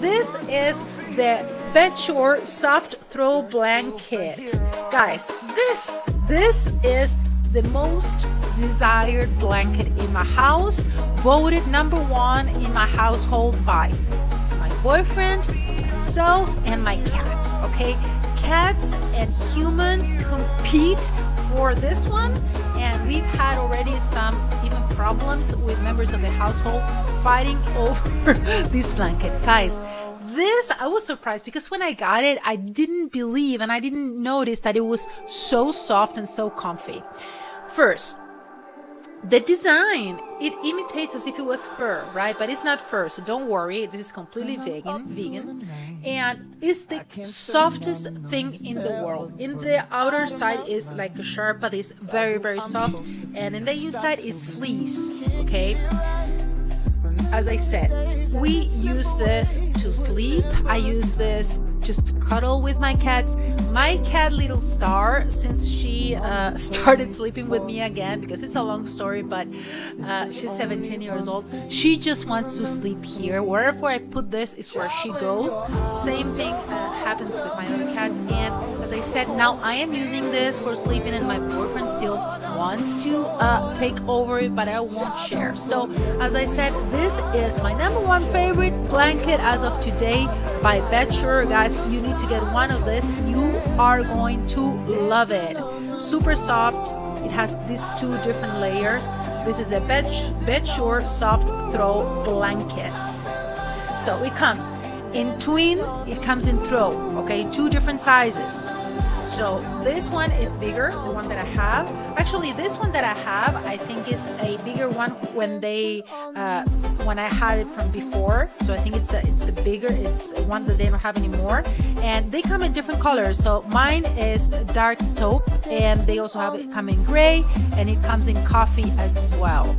this is the Bedsure Soft Throw Blanket. Guys, this, this is the most desired blanket in my house, voted number one in my household by boyfriend, myself, and my cats. Okay, cats and humans compete for this one, and we've had already some even problems with members of the household fighting over this blanket. Guys, this I was surprised because when I got it, I didn't believe and I didn't notice that it was so soft and so comfy. First, the design it imitates as if it was fur right? But it's not fur so don't worry. This is completely vegan vegan. and it's the softest thing in the world. in the outer side is like a sharp but it's very very soft. And in the inside is fleece okay as I said, we use this to sleep. I use this just to cuddle with my cats. My cat, Little Star, since she uh, started sleeping with me again, because it's a long story, but uh, she's 17 years old, she just wants to sleep here. Wherever I put this is where she goes. Same thing uh, happens with my other cats. And as I said, now I am using this for sleeping, and my boyfriend still wants to uh, take over it, but I won't share. So, as I said, this is my number one favorite blanket as of today by Bedsure. Guys, you need to get one of this. You are going to love it. Super soft. It has these two different layers. This is a Bedsure soft throw blanket. So it comes in twin, it comes in throw, okay? Two different sizes. So this one is bigger, the one that I have. Actually, this one that I have, I think is a bigger one when they uh, when I had it from before. So I think it's a it's a bigger, it's one that they don't have anymore. And they come in different colors. So mine is dark taupe, and they also have it come in gray, and it comes in coffee as well.